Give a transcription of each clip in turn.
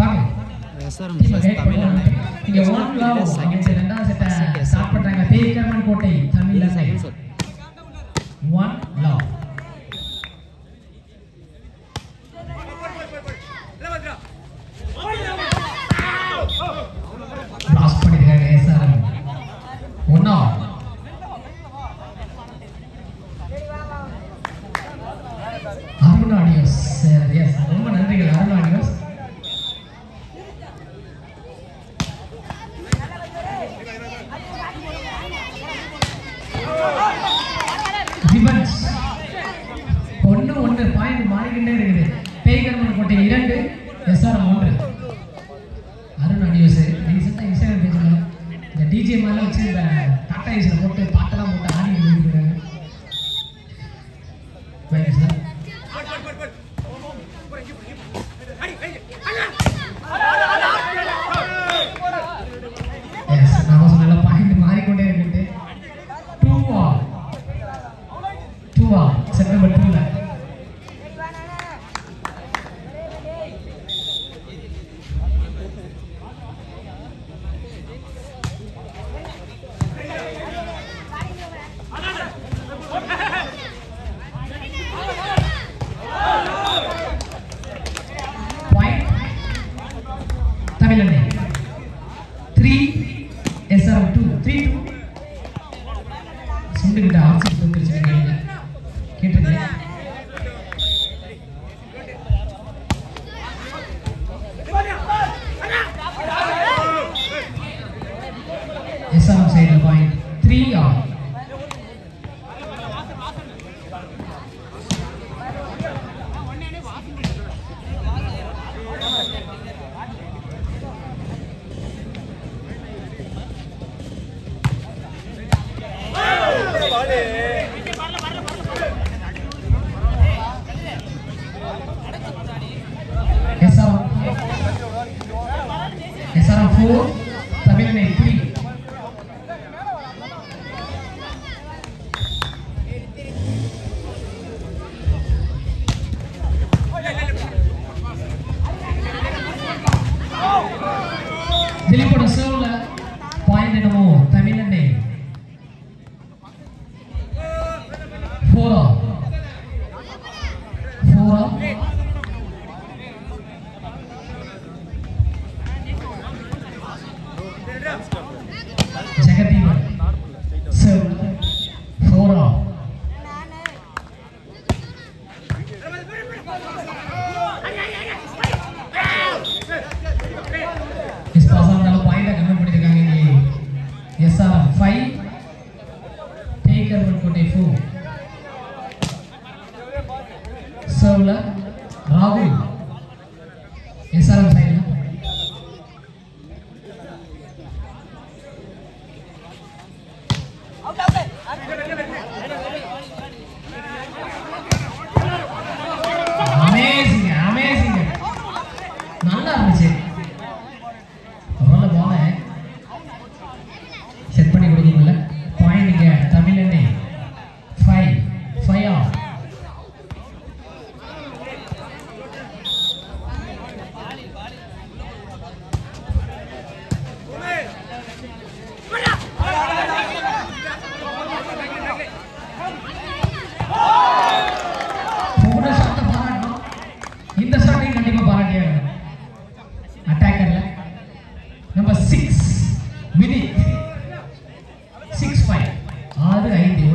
Sir இங்க ஓட்லாவ் seconds இரண்டாவது செட்ட start பண்றாங்க பேரிக்கர்மன் கோட்டை Tamil second sir one love ஆற்றில் மாறிக்கிட்டே இருக்குது. பேய்கர்மன் கோட்டை இரண்டு எஸ்ஆர்எம் ஒன்று அருண் அடியூஸ் ரீசெண்டாக இன்ஸ்டாகிராம் பேஜில் இந்த டிஜே மாதிரிலாம் வச்சு இந்த டாட்டா Essa, essa era boa.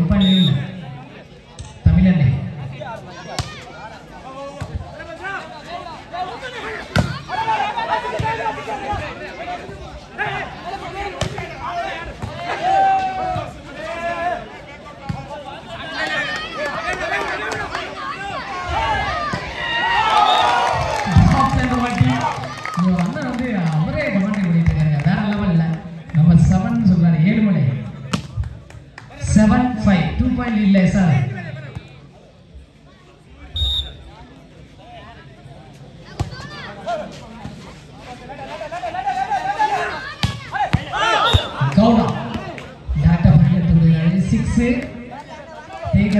ரொம்ப நன்றி ಗೌಡ ಬ್ಯಾಟ್ ಅಪ್ ಸಿಕ್ಸ್ ಹೇಗೆ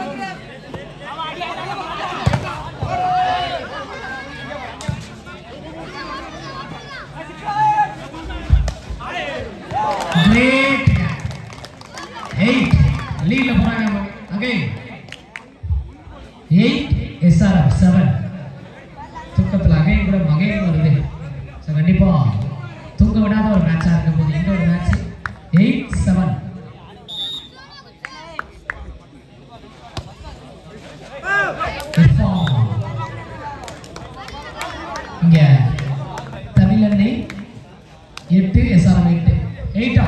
எட்டு எஸ்ஆர்எம் எட்டு. எயிட்டா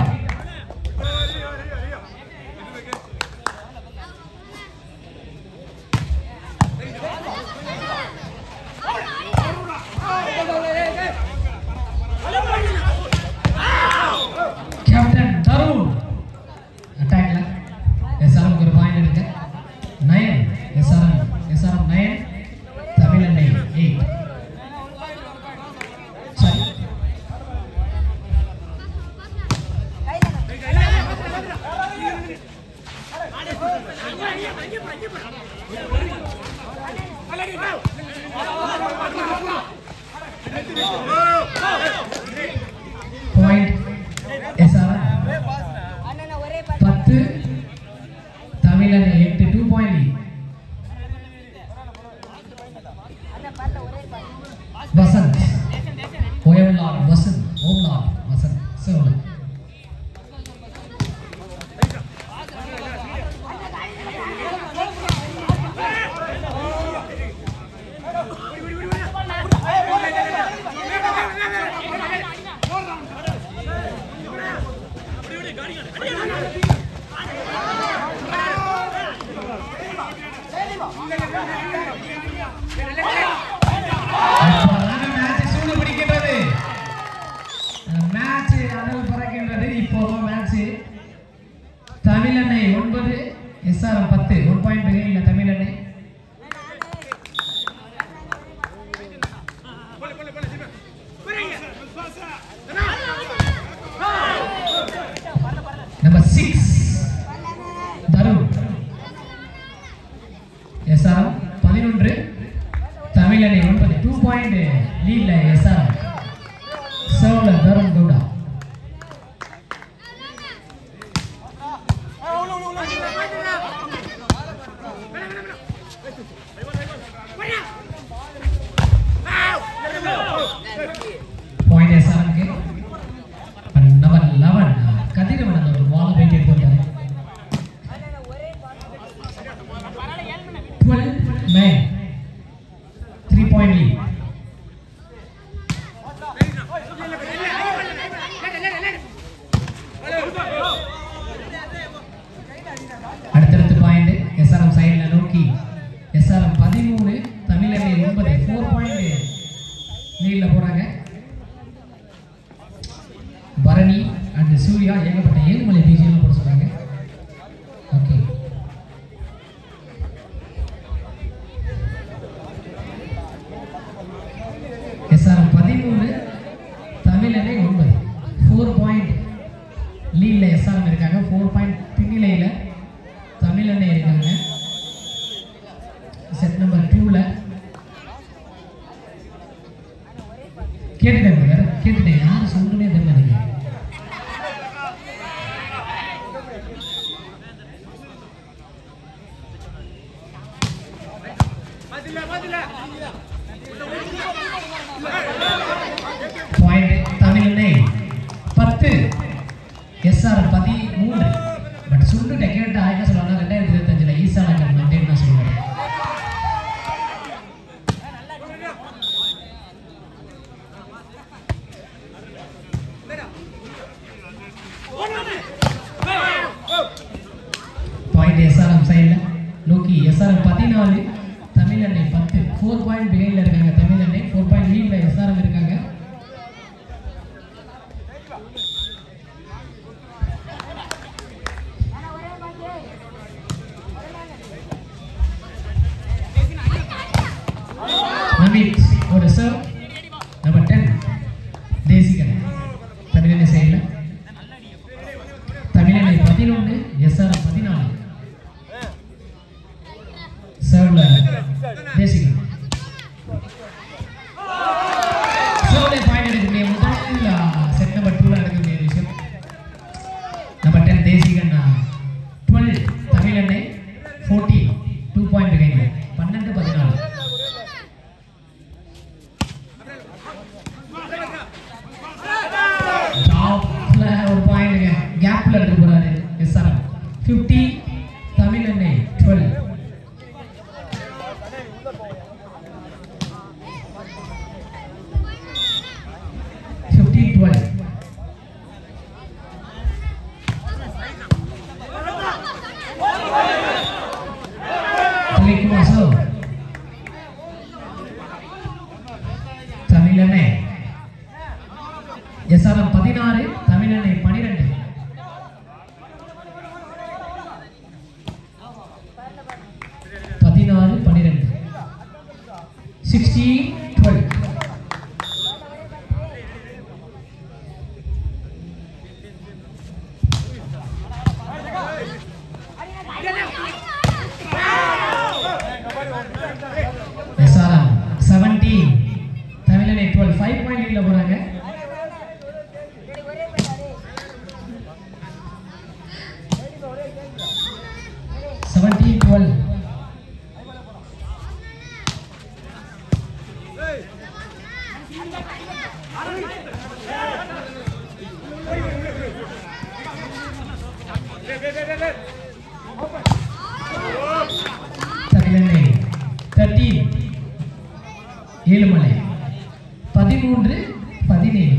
Come on. தமிழ் தமிழெண்ணெய் ஒன்பது எஸ்ஆர்எம் பத்து ஒரு பாயிண்ட் தமிழ் தமிழெண்ணெய் பரணி அண்ட் சூர்யா ஏகப்பட்ட ஏழுமலை பிஜிஎம் கெஸ்ஆர் பதி Let me 50 மேட்டுமலை பதிமூன்று பதினேழு.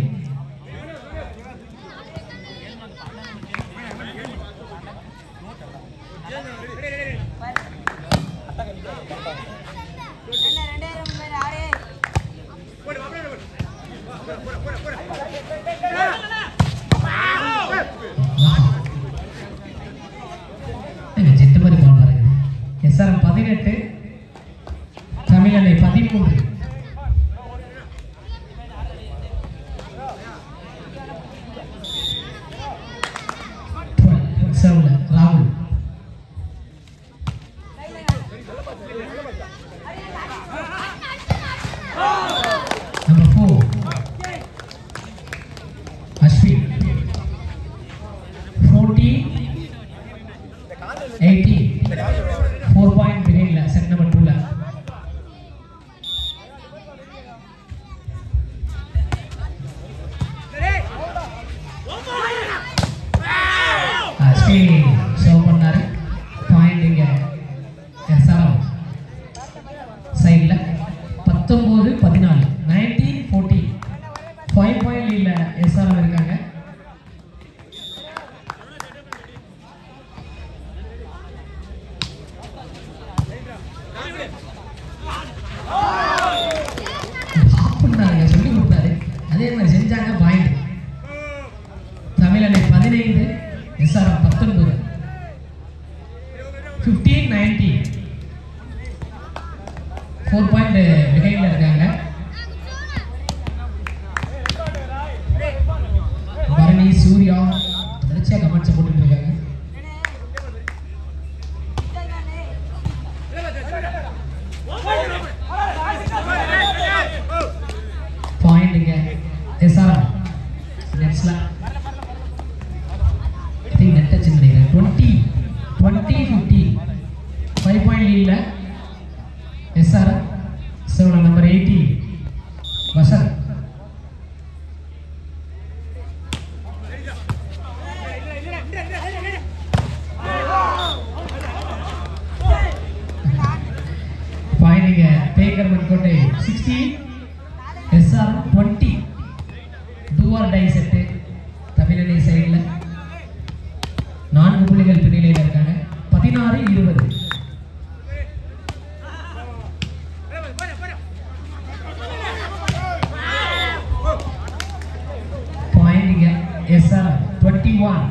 One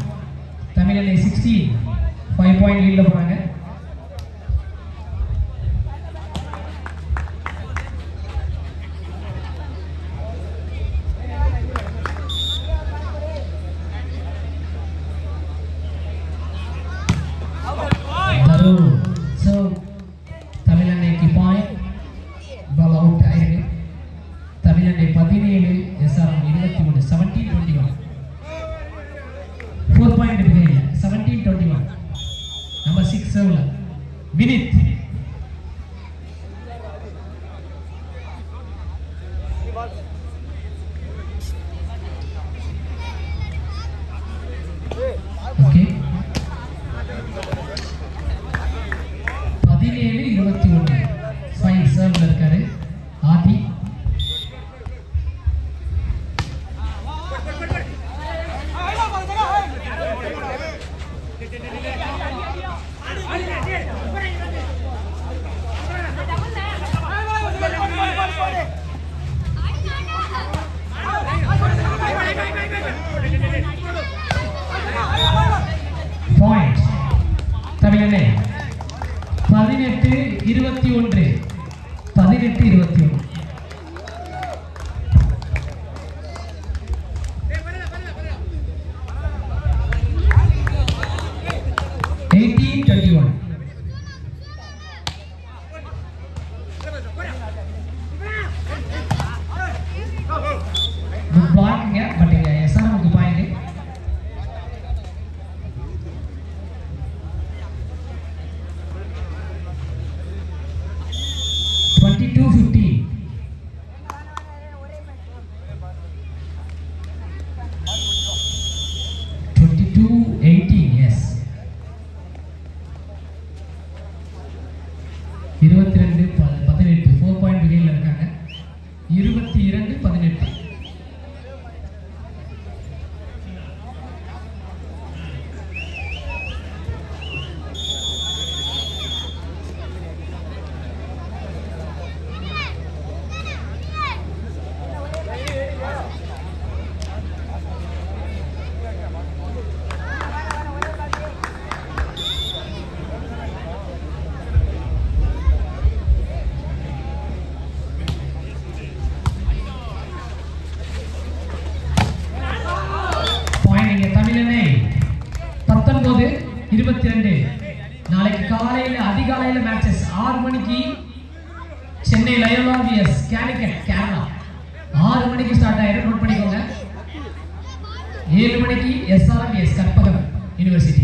Tamil L I sixty five point லீடில் போறாங்க. இருபத்தி ஒன்று இருபத்தி ரெண்டு நாளைக்கு காலையில அதிகாலையில மேட்சஸ் ஆறு மணிக்கு சென்னை லயோலாவியஸ் கேலிக்கட் கேரளா ஆறு மணிக்கு ஸ்டார்ட் ஆயிரும். நோட் பண்ணிக்கோங்க. ஏழு மணிக்கு எஸ்ஆர்எம்எஸ் கற்பகம் யூனிவர்சிட்டி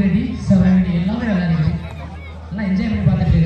ரெடி செவ்வரடி எல்லாமே நல்லா இருந்துச்சு நல்லா என்ஜாய் பண்ணி பார்த்துட்டு